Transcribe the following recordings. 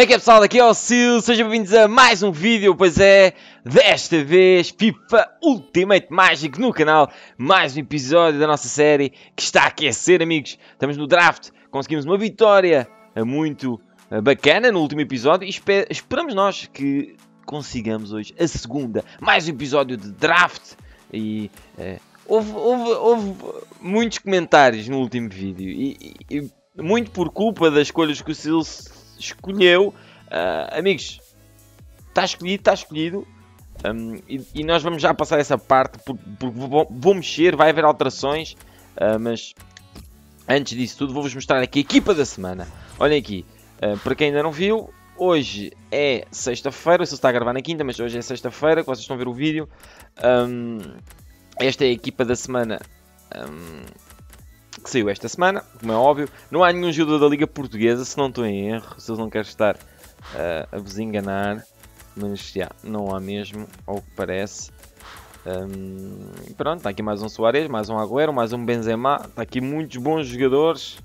Como é que é pessoal? Aqui é o Sil, sejam bem-vindos a mais um vídeo, pois é, desta vez FIFA Ultimate Mágico no canal, mais um episódio da nossa série que está a aquecer amigos, estamos no draft, conseguimos uma vitória muito eh, bacana no último episódio e esper esperamos nós que consigamos hoje a segunda, mais um episódio de draft e... Eh, houve, houve, houve, muitos comentários no último vídeo e, e muito por culpa das escolhas que o Sil escolheu. Uh, amigos, está escolhido, está escolhido. Um, e, e, nós vamos já passar essa parte porque, vou, vou, mexer, vai haver alterações. Uh, mas antes disso tudo, vou-vos mostrar aqui a equipa da semana. Olhem aqui, uh, para quem ainda não viu, hoje é sexta-feira. Se está a gravar na quinta, mas hoje é sexta-feira, vocês estão a ver o vídeo. Um, esta é a equipa da semana. Um, que saiu esta semana, como é óbvio. Não há nenhum jogador da Liga Portuguesa, se não estou em erro, se eles não querem estar uh, a vos enganar. Mas já, não há mesmo, ao que parece. Um, pronto, está aqui mais um Soares, mais um Agüero, mais um Benzema. Está aqui muitos bons jogadores.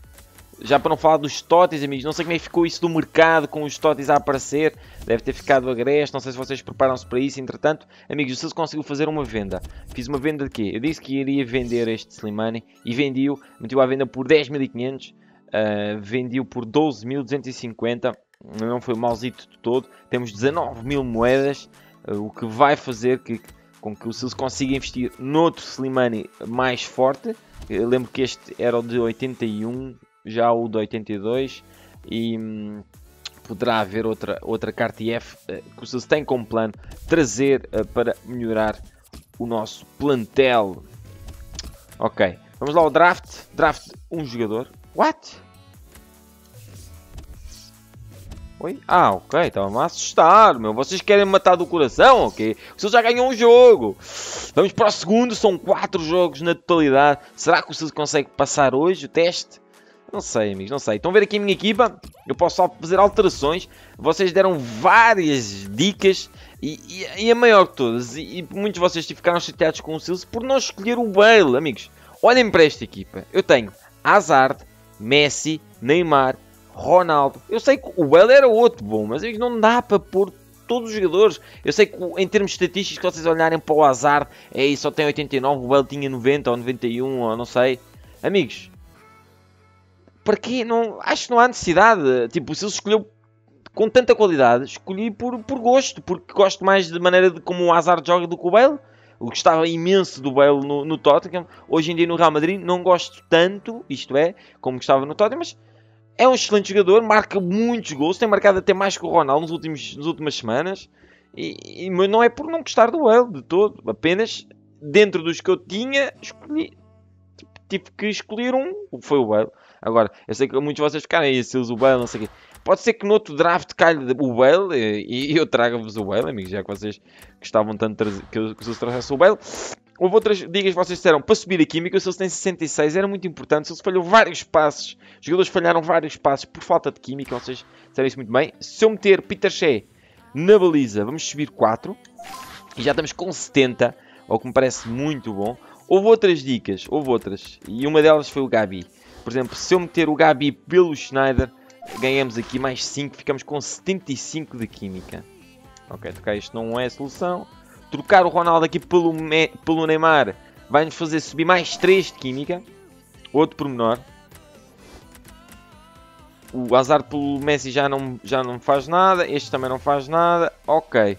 Já para não falar dos Totis, amigos, não sei como é que ficou isso do mercado com os Totis a aparecer. Deve ter ficado agreste, não sei se vocês preparam-se para isso. Entretanto, amigos, se conseguiu fazer uma venda. Fiz uma venda de quê? Eu disse que iria vender este Slimani e vendi-o. Meti-o à venda por 10.500. Uh, vendi-o por 12.250. Não foi mauzito de todo. Temos 19 mil moedas, uh, o que vai fazer que, com que o Silas consiga investir noutro Slimani mais forte. Eu lembro que este era o de 81, já o de 82 e hum, poderá haver outra, outra carta IF uh, que Sills tem como plano trazer uh, para melhorar o nosso plantel. Ok, vamos lá ao draft. Draft um jogador. What? Oi? Ah, ok, estava-me a assustar, meu. Vocês querem matar do coração, ok? Sills já ganhou um jogo. Vamos para o segundo, são quatro jogos na totalidade. Será que o Sills consegue passar hoje o teste? Não sei, amigos, não sei. Estão a ver aqui a minha equipa? Eu posso só fazer alterações. Vocês deram várias dicas e, e, e a maior de todas. E, e, muitos de vocês ficaram chateados com o Silas por não escolher o Bale, amigos. Olhem para esta equipa. Eu tenho Hazard, Messi, Neymar, Ronaldo. Eu sei que o Bale era outro bom, mas amigos, não dá para pôr todos os jogadores. Eu sei que em termos estatísticos, se vocês olharem para o Hazard, é só tem 89, o Bale tinha 90 ou 91, ou não sei. Amigos, para quê? Não, acho que não há necessidade. Tipo, se ele escolheu com tanta qualidade, escolhi por, por gosto, porque gosto mais de maneira de como o Hazard joga do que o Bale. Eu gostava imenso do Bale no, no Tottenham. Hoje em dia no Real Madrid não gosto tanto, isto é, como gostava no Tottenham, mas é um excelente jogador, marca muitos gols, tem marcado até mais que o Ronaldo nos últimos, nas últimas semanas. E, e, não é por não gostar do Bale de todo, apenas dentro dos que eu tinha, escolhi, tive que escolher um, foi o Bale. Agora, eu sei que muitos de vocês ficaram aí, se o Bale, não sei o quê. Pode ser que no outro draft calhe o Bale e, eu traga-vos o Bale, amigos, já que vocês gostavam tanto que eu, eu trouxesse o Bale. Houve outras dicas que vocês disseram para subir a química, o Sills tem 66, era muito importante. O Sills falhou vários passos, os jogadores falharam vários passos por falta de química, vocês disseram isso muito bem. Se eu meter Peter Shea na baliza, vamos subir 4 e já estamos com 70, o que me parece muito bom. Houve outras dicas, houve outras, e uma delas foi o Gabi. Por exemplo, se eu meter o Gabi pelo Schneider, ganhamos aqui mais 5, ficamos com 75 de química. Ok, trocar isto não é solução. Trocar o Ronaldo aqui pelo, Me pelo Neymar vai-nos fazer subir mais 3 de química. Outro pormenor. O azar pelo Messi já não, já não faz nada. Este também não faz nada. Ok.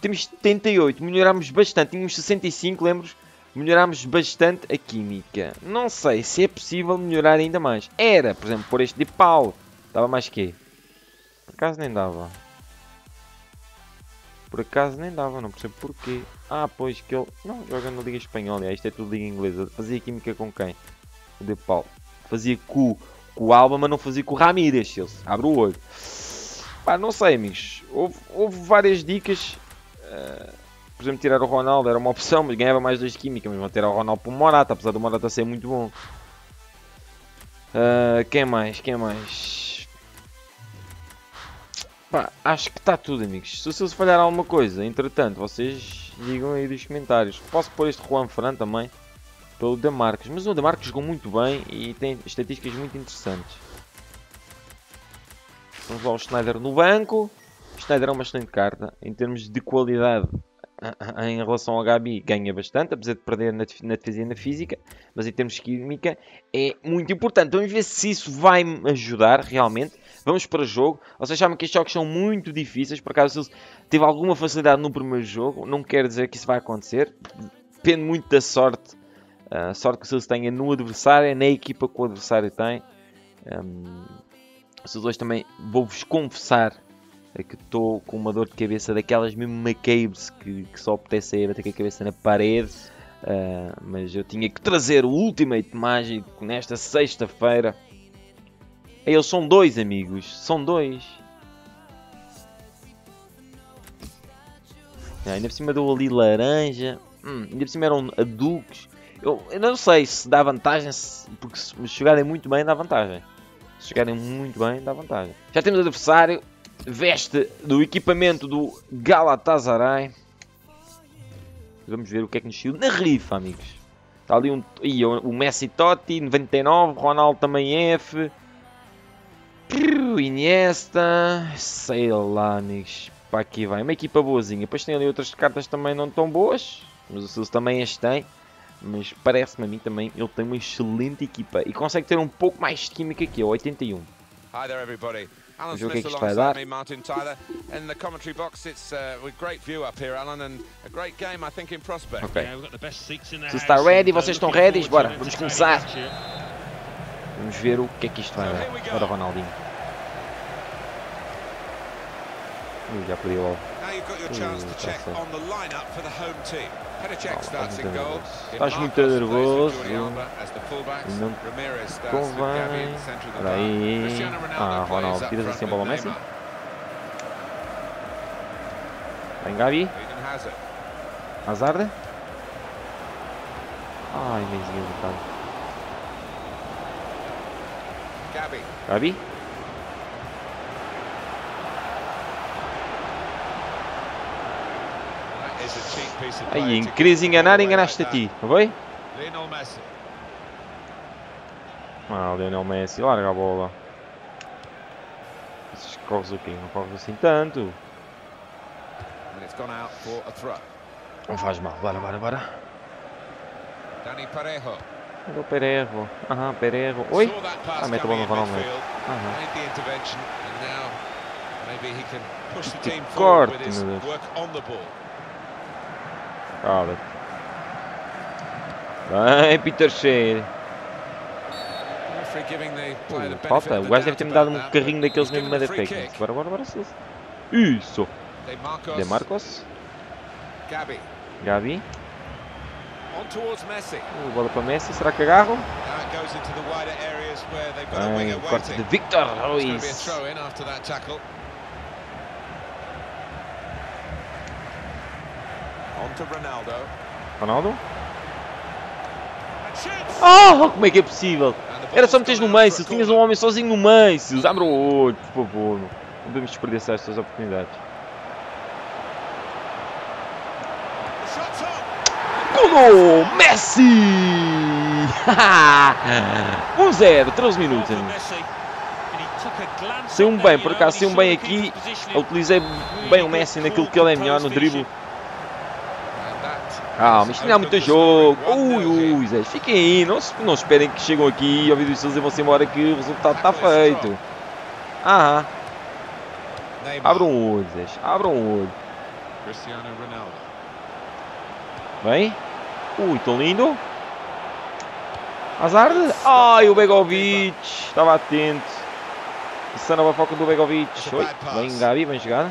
Temos 78, melhoramos bastante. Tínhamos 65, lembro melhoramos bastante a química. Não sei se é possível melhorar ainda mais. Era, por exemplo, por este de pau. Dava mais que? Por acaso nem dava. Por acaso nem dava, não percebo porquê. Ah, pois que ele... Não, joga na Liga Espanhola. Isto é tudo Liga Inglesa. Fazia química com quem? O de pau. Fazia com, com o Alba, mas não fazia com o Ramírez. Abre o olho. Pá, não sei, amigos. Houve, houve várias dicas. Uh exemplo, tirar o Ronaldo era uma opção, mas ganhava mais 2 de química. Mas vão tirar o Ronaldo para o Morata, apesar do Morata ser muito bom. Uh, quem mais? Quem mais? Pá, acho que está tudo, amigos. Se se falhar alguma coisa, entretanto, vocês digam aí nos comentários. Posso pôr este Juan Fran também, pelo Demarcos. Mas o Demarcos jogou muito bem e tem estatísticas muito interessantes. Vamos lá o Schneider no banco. Schneider é uma excelente carta. Em termos de qualidade em relação ao Gabi, ganha bastante, apesar de perder na, defesa e na física. Mas em termos de química é muito importante. Vamos ver se isso vai ajudar realmente. Vamos para o jogo. Vocês sabem que estes jogos são muito difíceis. Por acaso, ele teve alguma facilidade no primeiro jogo, não quer dizer que isso vai acontecer. Depende muito da sorte. A sorte que o Silas tenha no adversário, na equipa que o adversário tem. Um, esses dois também vou-vos confessar que estou com uma dor de cabeça daquelas mesmo macabres que, que só apetece ir bater com a cabeça na parede. Uh, mas eu tinha que trazer o Ultimate Mágico nesta sexta-feira. Eles são dois amigos, são dois. Ah, ainda por cima dou ali laranja. Hum, ainda por cima eram adultos. Eu, eu não sei se dá vantagem, se, porque se jogarem muito bem dá vantagem. Se jogarem muito bem dá vantagem. Já temos adversário. Veste do equipamento do Galatasaray. Vamos ver o que é que nos saiu na rifa, amigos. Está ali um, ih, o Messi Totti, 99, Ronaldo também F. Iniesta, sei lá, amigos. Para aqui vai, uma equipa boazinha. Depois tem ali outras cartas também não tão boas, mas o Silvio também as tem. Mas parece-me a mim também, ele tem uma excelente equipa e consegue ter um pouco mais de química que eu, 81. Hi there everybody. Alan Smith que é alongside me, Martin Tyler. In the commentary box, it's uh, with great view up here, Alan, and a great game, I think, in prospect. Ok. Se está ready, vocês estão ready? Bora, vamos começar. Vamos ver o que é que isto vai dar. Bora, Ronaldinho. Ui, já perdi logo. Estás muito nervoso. Não convém. Olha aí. Ah, Ronaldo, tiras assim a bola ao Messi. Vem Gabi. Hazard. Ai, mesinho do cara. Gabi. Aí, em crise enganar, enganaste a ti, não foi? Ah, Lionel Messi, larga a bola. Esses corres o quê? Não corres assim tanto. Não faz mal, bora, bora, bora. Dani Parejo. O Perejo. Aham, Perejo. Oi? Ah, mete a bola no Ronaldo. Aham. Que corte, meu Deus. Cala. Bem, Peter Shea. Uh, falta, o gajo deve ter-me dado um carrinho daqueles mesmo Mother Técnicos. Bora, bora, bora. Isso. De Marcos. Gabi. Gabi. Uh, bola para Messi, será que agarro? Bem, corte de Victor Ruiz. Ronaldo. Oh, como é que é possível? Era só meteres no meio, se tinhas um homem sozinho no meio, se abre o olho, por favor. Não podemos desperdiçar estas oportunidades. Golo! Messi! 1-0, 13 minutos. Saiu-me bem, por acaso saiu-me bem aqui. utilizei bem o Messi naquilo que ele é melhor no drible. Calma, isto não é muito jogo. Ui, ui, Zé, fiquem aí. Não, não esperem que chegam aqui e ao vídeo e vão-se embora que o resultado está feito. Ah, Abra um olho, Zé. Abra um olho. Vem. Ui, tão lindo. Hazard. Ai, o Begovic. Estava atento. Essa nova foca do Begovic. Oi. Vem, Gabi, vem chegar.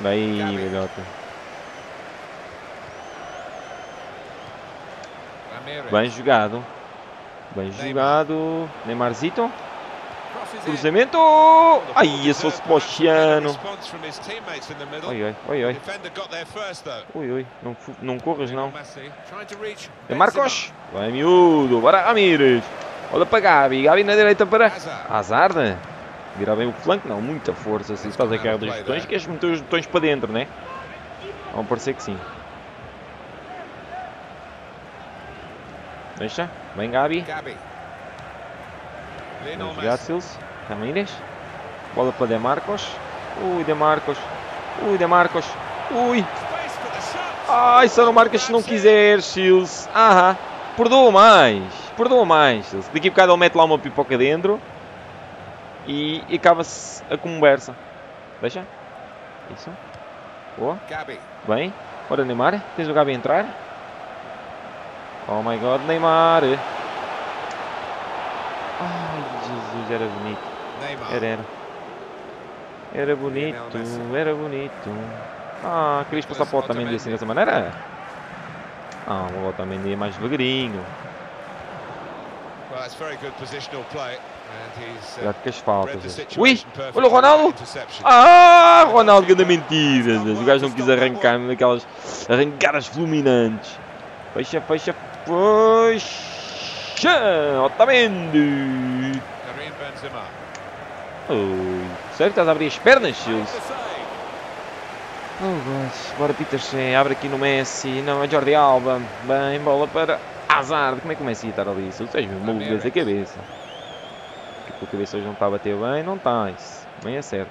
Vem, velhota. Bem jogado. Bem jogado. Neymarzito. Cruzamento. Ai, se fosse Pochiano. Oi, oi, oi, oi. Oi, oi. Não, não corras, não. É Marcos. Vai, miúdo. Bora, Ramires. Olha para Gabi. Gabi na direita para Hazard. Virar bem o flanco. Não, muita força. Se estás a carregar dos botões, queres meter os botões para dentro, né? Vão parecer que sim. Deixa. Vem Gabi. Gabi. Obrigado, Sils. Ramírez. Bola para Demarcos. Ui, Demarcos. Ui, Demarcos. Ui. Ai, só não marcas se não quiseres, Shields. Aham. Perdoa mais. Perdoa mais, Shields. Daqui a bocado ele mete lá uma pipoca dentro. E, e acaba-se a conversa. Deixa. Isso. Boa. Bem. Ora, Neymar. Tens o Gabi entrar. Oh my god, Neymar. Ai, Jesus, era bonito. Era, era. Era bonito, era bonito. Ah, querias passar para o Otamendi assim dessa maneira? Ah, o Otamendi é mais devagarinho. Cuidado com as faltas. Ui! Olha o Ronaldo! Ah, Ronaldo, que mentira! O gajo não quis arrancar naquelas arrancadas fulminantes. Fecha, fecha, fecha! Otamendi! Ui. Sério que estás a abrir as pernas, Shields? Oh, God. Bora, Peter Shea. Abre aqui no Messi. Não, é Jordi Alba. Bem, bola para Hazard. Como é que o Messi ia estar ali? Se vocês me maluco da cabeça. Porque a cabeça hoje não está a bater bem. Não está. Isso bem é certo.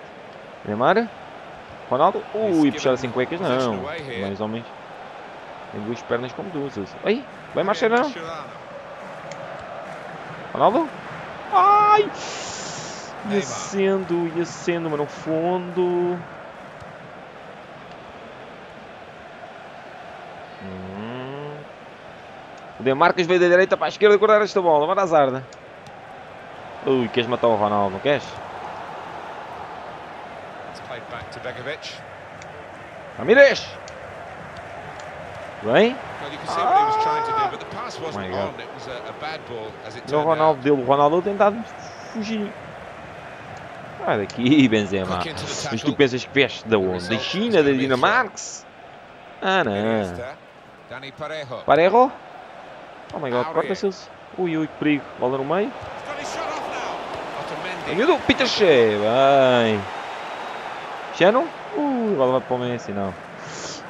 Neymar. Ronaldo. Ui, puxar assim cuecas não. Mais ou menos. Tem duas pernas como duas. Ai, bem Marcelo. Ronaldo. Ai! Ia sendo, ia sendo, mas no fundo. Hum. O Demarcas veio da direita para a esquerda guardar esta bola. Vai dar zarda. Ui, queres matar o Ronaldo, não queres? Ramirez! Bem? Oh o Ronaldo dele, o Ronaldo tentado fugir. Sai daqui, Benzema. Mas tu pensas que veste da onde? Da China, da Dinamarca? Ah, não. Parejo? Oh my god, corta-se. Ui, ui, que perigo. Bola no meio. Miúdo, Peter Shea. Bem. Shannon? Ui, bola vai para o Messi, não.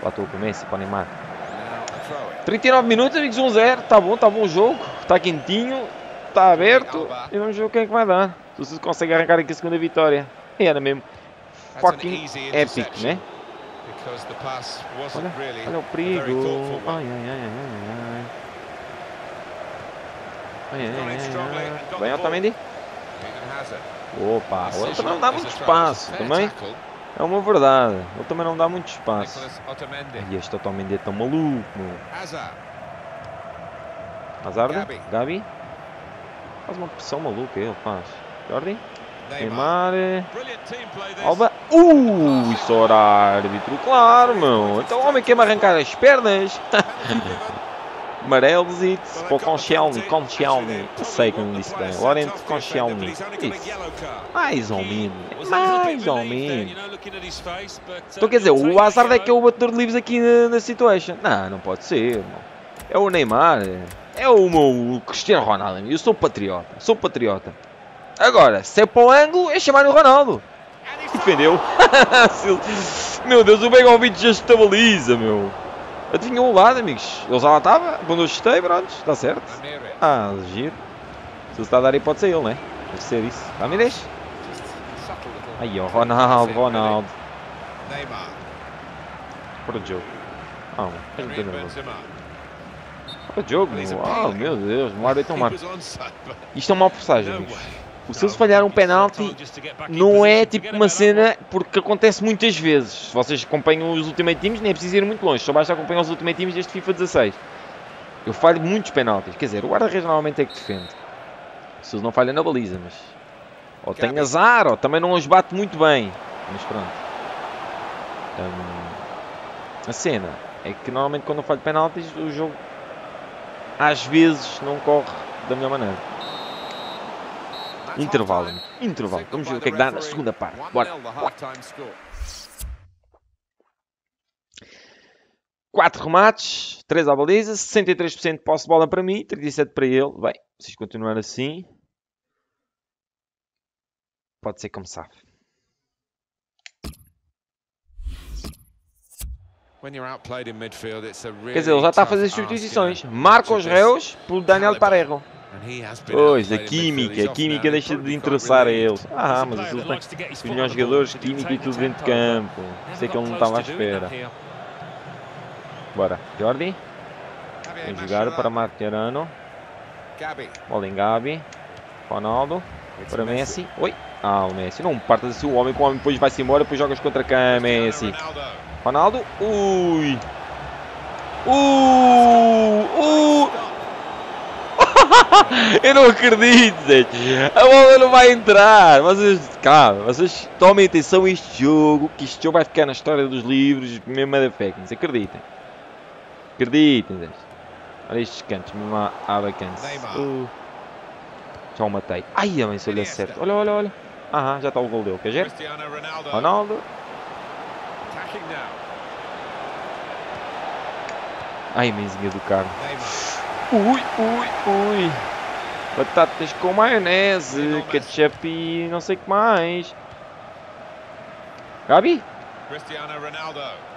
Lá estou com o Messi, para animar. 39 minutos, amigos, 1-0. Está bom, está bom o jogo. Está quentinho. Está aberto. E vamos ver o que é que vai dar. Se você consegue arrancar aqui a segunda vitória. Era mesmo fucking épico, né? Olha, olha o perigo. Ai, ai, ai, ai, ai. Bem, Otamendi. Opa, ele também não dá muito espaço. Também é uma verdade. Ele também não dá muito espaço. E este Otamendi é tão maluco, meu. Hazard, Gabi. Faz uma pressão maluca ele faz. Jordi. Neymar. Alba. Uh, isso era árbitro, claro, meu. Então o homem quer-me arrancar as pernas. Amarelos e para o Conchelny, Conchelny. Não sei como disse bem. Laurent Conchelny. Mais ou menos. Mais ou menos. Então quer dizer, o Hazard é que é o batedor de livros aqui na, na situation. Não, não pode ser. É o Neymar. É o meu Cristiano Ronaldo. Eu sou patriota. Sou patriota. Agora, se é para o ângulo, é chamar o Ronaldo. Defendeu. meu Deus, o Begovic já estabiliza, meu. Adivinhou o lado, amigos. Ele já lá estava. Quando eu chutei, pronto. Está certo. Ah, giro. Se ele está a dar aí, pode ser ele, né? Deve ser isso. Ramirez. Aí, ó. Ronaldo, Ronaldo. Para o jogo. Ah, Para o jogo, meu. Oh, meu Deus. O árbitro é um mar. Isto é uma passagem, amigos. O eles falhar um penalti não é tipo uma cena porque acontece muitas vezes. Se vocês acompanham os Ultimate Teams, nem é preciso ir muito longe, só basta acompanhar os Ultimate Teams deste FIFA 16. Eu falho muitos penaltis, quer dizer, o guarda-redes normalmente é que defende. Se eles não falham na baliza, mas. Ou tem azar, ou também não os bate muito bem. Mas pronto. Um, a cena é que normalmente quando eu falho penaltis, o jogo às vezes não corre da melhor maneira. Intervalo. Intervalo. Vamos ver o que é que dá na segunda parte. Bora. Bora. Quatro remates, 3 à baliza, 63% de posse de bola para mim, 37% para ele. Bem, se continuar assim, pode ser como sabe. Quer dizer, ele já está a fazer substituições. Marcos Reus pelo Daniel Parejo. Pois, a química, a química deixa de interessar a eles. Ah, mas os, os melhores jogadores, química e tudo dentro de campo. Sei que ele não estava à espera. Bora, Jordi. Vem jogar para Martirano. Bola em Gabi. Ronaldo. Para Messi. Oi. Ah, o Messi. Não partas assim o homem, com o homem depois vai-se embora, depois jogas contra quem, Messi. Ronaldo. Ui. Uh, uh. Eu não acredito, gente. A bola não vai entrar. Vocês, calma, vocês tomem atenção a este jogo, que este jogo vai ficar na história dos livros, mesmo da. Acreditem. Acreditem, gente. Olha estes cantos, mesmo há bacantes. Uh. Já o matei. Ai, a mãe, se olha certo. Olha, olha, olha. Aham, já está o gol dele. Quer ver? Ronaldo. Ai, mãezinha do carro. Ui, ui, ui. Batatas com maionese, ketchup e não sei o que mais. Gabi?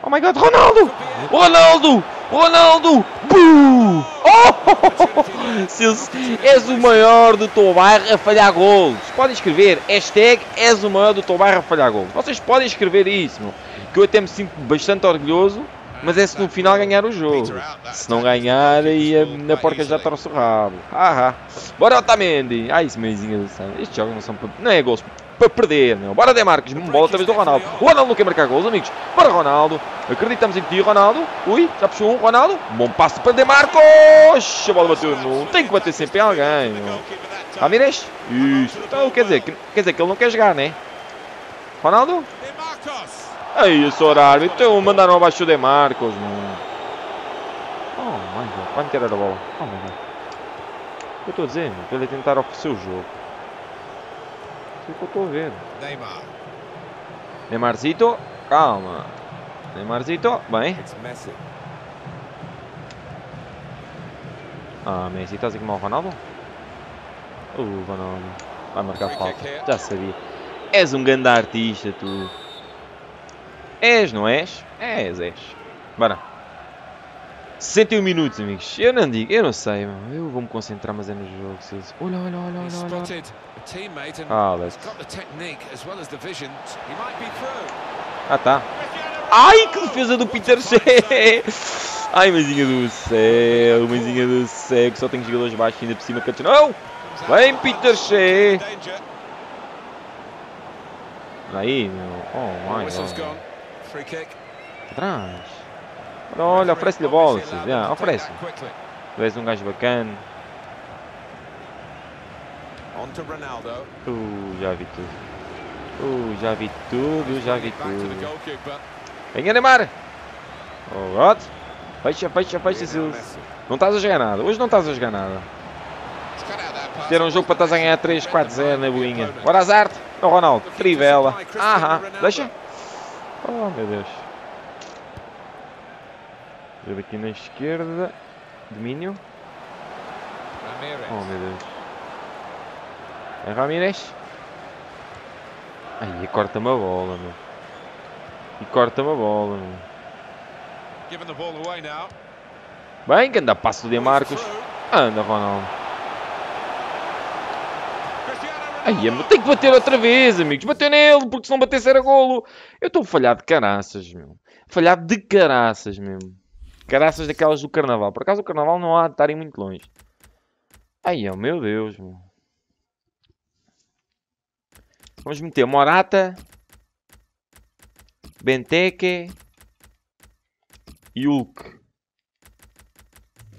Oh my god, Ronaldo! Ronaldo! Ronaldo! Buh! Oh! Seus, és o maior do teu bairro a falhar golos. Podem escrever hashtag és o maior do teu bairro a falhar golos. Vocês podem escrever isso, meu. Que eu até me sinto bastante orgulhoso mas é se no final ganhar o jogo. Se não ganhar, aí a, a porca já trouxe o rabo. Ah, ah. Bora Otamendi. Ai, esse meizinho do céu. Estes jogos não são para... Não é gols para perder, meu. Bora Demarcos. Bola outra vez do Ronaldo. O Ronaldo não quer marcar gols, amigos. Bora Ronaldo. Acreditamos em ti, Ronaldo. Ui, já puxou um, Ronaldo. Bom passo para Demarcos. A bola bateu no... Tem que bater sempre em alguém, meu. Isso. Então, quer dizer, quer dizer que ele não quer jogar, né? Ronaldo. É isso, horário. Então mandaram abaixo o Demarcos, mano. Oh, my God. Vai me tirar a bola. Oh, my God. O que eu estou a dizer, Para ele tentar oferecer o jogo. Isso é o que eu estou a ver. Neymar. Neymarzito. Calma. Neymarzito. Bem. Ah, Messi. Estás aqui mal o Ronaldo? Uh, Ronaldo. Vai marcar falta. Já sabia. És um grande artista, tu. És, não és? És, és. Bora. 61 minutos, amigos. Eu não digo, eu não sei, mano. Eu vou me concentrar, mas é no jogo. Olha, olha, olha, olha, olha. Ah, Alex. Ah, tá. Ai, que defesa do Peter Shea! Ai, mãezinha do céu, mãezinha do céu, que só tem jogadores baixos ainda por cima. Não! Vem, Peter Shea! Aí, meu. Oh, my God. Atrás. Olha, oferece-lhe a bola. Yeah, oferece. Tu és um gajo bacana. Uh, já vi tudo. Uh, já vi tudo, já vi tudo. Venha, Neymar! Oh, God! Fecha, fecha, fecha, Silves. Não estás a jogar nada. Hoje não estás a jogar nada. Ter um jogo para estás a ganhar 3, 4, 0 na boinha. Bora, Azarte! O Ronaldo. Trivela. Aham. Deixa. Oh, meu Deus. Ver aqui na esquerda. Domínio. Oh, meu Deus. É Ramírez. Ai, e corta-me a bola, meu. E corta-me a bola, meu. Bem, que anda passo de Marcos. Anda, Ronaldo. Ai, tem que bater outra vez, amigos. Bateu nele, porque se não batesse era golo. Eu estou falhado de caraças, meu. Falhado de caraças mesmo. Caraças daquelas do carnaval. Por acaso o carnaval não há de estarem muito longe. Ai, oh, meu Deus, meu. Vamos meter Morata, Benteke e Hulk.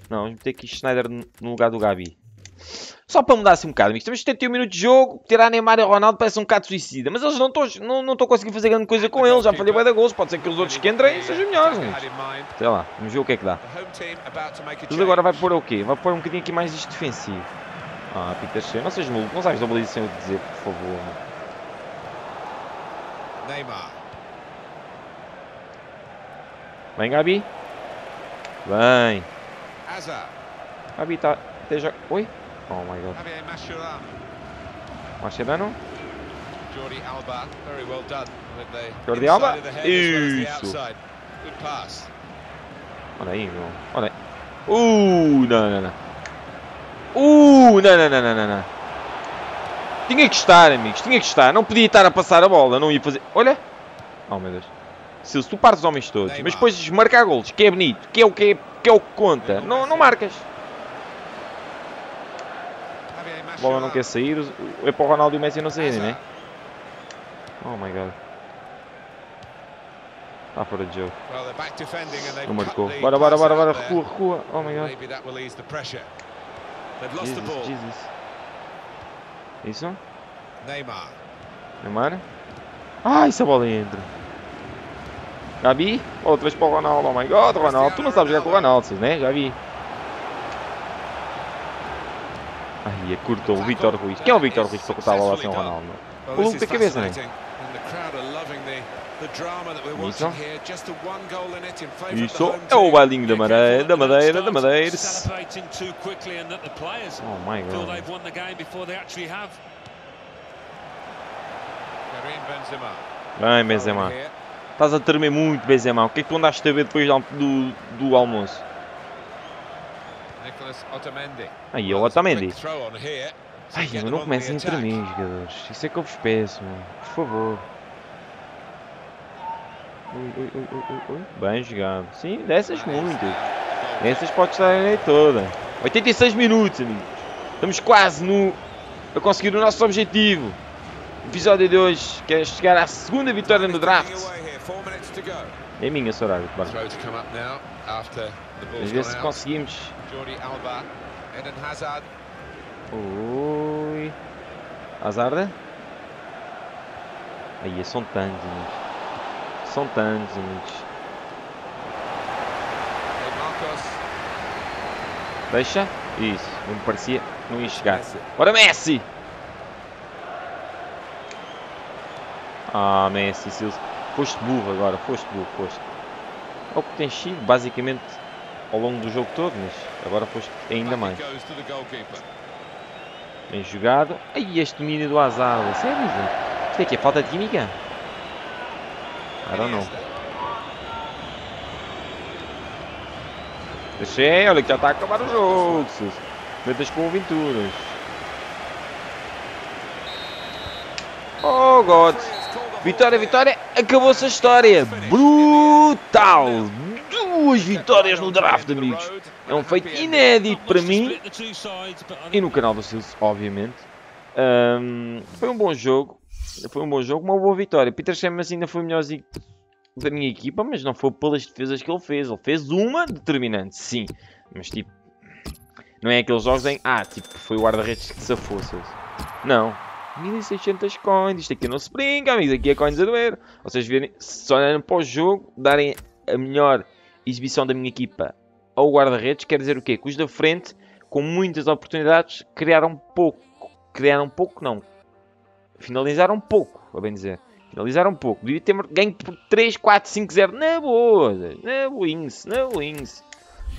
Não, vamos meter aqui Schneider no lugar do Gabi. Só para mudar assim um bocado, amigos. Temos 71 minutos de jogo. Tirar Neymar e Ronaldo parece um bocado suicida. Mas eles não estão não, não conseguindo fazer grande coisa com eles. Já falei bem da gols. Pode ser que os outros que entrem sejam melhores, amigos. Sei lá. Vamos ver o que é que dá. Tudo agora vai pôr o quê? Vai pôr um bocadinho aqui mais isto defensivo. Ah, Peter Shea. Não sejas maluco. Não sabes isso sem eu dizer, por favor. Neymar. Vem, Gabi. Vem. Gabi está... Oi? Oh my god. Mascherano? Jordi Alba, very well done. Jordi Alba? Isso. Olha aí, meu. Olha aí. Uh, não, não, não. Uh! Não, não, não, não, não, não. Tinha que estar, amigos, tinha que estar. Não podia estar a passar a bola, não ia fazer... Olha. Oh, meu Deus. Se tu partes os homens todos, mas depois marcar golos, que é bonito, que é o que, é, que, é o que conta, não, não marcas. A bola não quer sair, é para o Ronaldo e o Messi não saírem, né? Oh my god. Está fora de jogo. Não marcou. Bora, bora, bora, bora, recua, recua. Oh my god. Jesus, Jesus. Isso? Neymar. Neymar? Ah, essa bola entra. Gabi, outra vez para o Ronaldo. Oh my god, Ronaldo. Tu não sabes jogar com o Ronaldo, né? Já vi. Ai, é curto o Vitor Ruiz. Quem é o Vitor Ruiz para cortar a bola sem o Ronaldo? O Hulk da cabeça, né? Isso. Isso é o bailinho da Madeira, da Madeira, da Madeira. Oh my god. Bem, Benzema. Estás a tremer muito, Benzema. O que é que tu andaste a ver depois do, do almoço? Aí, o Otamendi. Ai, eu não comecem a tremer, jogadores. Isso é que eu vos peço, mano. por favor. Ui, ui, ui. Bem jogado. Sim, dessas muitas. Dessas pode estar aí toda. 86 minutos, amigos. Estamos quase no... a conseguir o nosso objetivo. Episódio de hoje, que é chegar à segunda vitória no draft. É minha, Soraya. Vamos ver se conseguimos. Ui. Hazard? Aí, são tantos, amigos. São tantos, amigos. Deixa? Isso, não me parecia. Não ia chegar. Bora, Messi! Ah, Messi, Silvio. Foste burro agora, foste burro, foste. É o que tens sido, basicamente, ao longo do jogo todo, mas agora foste ainda mais. Bem jogado. Ai, este domínio do Hazard, sério? Isto aqui é falta de química? I don't know. Deixei, olha que já está a acabar o jogo. Metas com aventuras. Oh, God. Vitória, vitória, acabou-se a história. Brutal! Duas vitórias no draft, amigos. É um feito inédito para mim e no canal do Silso, obviamente. Um, foi um bom jogo. Foi um bom jogo, uma boa vitória. Peter Shemas ainda foi o melhorzinho da minha equipa, mas não foi pelas defesas que ele fez. Ele fez uma determinante, sim. Mas tipo, não é aqueles jogos em. Ah, tipo, foi o guarda-redes que se fosse. Não, 1600 coins. Isto aqui não se brinca, amigos. Aqui é coins a doer. Vocês verem, se olharem para o jogo, darem a melhor exibição da minha equipa ao guarda-redes, quer dizer o quê? Que os da frente, com muitas oportunidades, criaram pouco. Criaram pouco, não. Finalizaram pouco, a bem dizer. Finalizaram pouco. Devia ter ganho por 3, 4, 5, 0. Na boa. Na wings. Na wings.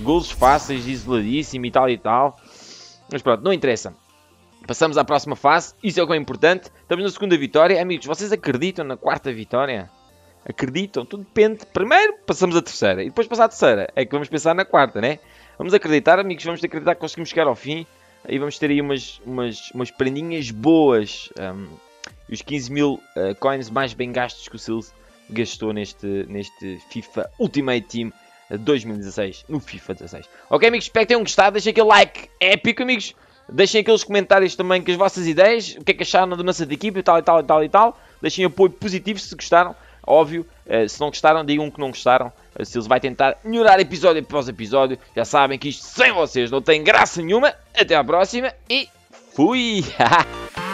Golos fáceis, isoladíssimo e tal e tal. Mas pronto, não interessa. Passamos à próxima fase, isso é o que é importante. Estamos na segunda vitória. Amigos, vocês acreditam na quarta vitória? Acreditam? Tudo depende. Primeiro passamos a terceira e depois passar a terceira. É que vamos pensar na quarta, né? Vamos acreditar, amigos, vamos acreditar que conseguimos chegar ao fim. Aí vamos ter aí umas, umas, umas prendinhas boas. Um, os 15 mil uh, coins mais bem gastos que o Sils gastou neste, neste FIFA Ultimate Team 2016. No FIFA 16. Ok, amigos, espero que tenham gostado. Deixem aquele like épico, amigos. Deixem aqueles comentários também com as vossas ideias, o que é que acharam da nossa equipe e tal e tal e tal e tal. Deixem apoio positivo se gostaram, óbvio. Uh, se não gostaram, digam que não gostaram. Uh, se eles vai tentar melhorar episódio após episódio. Já sabem que isto sem vocês não tem graça nenhuma. Até à próxima e fui!